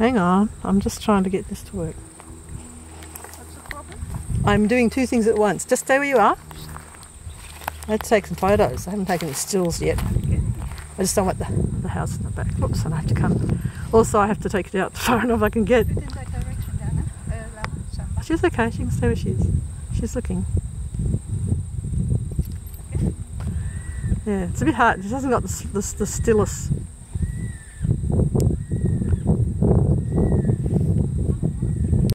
Hang on, I'm just trying to get this to work. I'm doing two things at once. Just stay where you are. Let's take some photos. I haven't taken any stills yet. I just don't want the, the house in the back. Oops, and I have to come. Also, I have to take it out far enough I can get. In that direction, She's okay. She can stay where she is. She's looking. Yeah, it's a bit hard. She hasn't got the, the, the stillest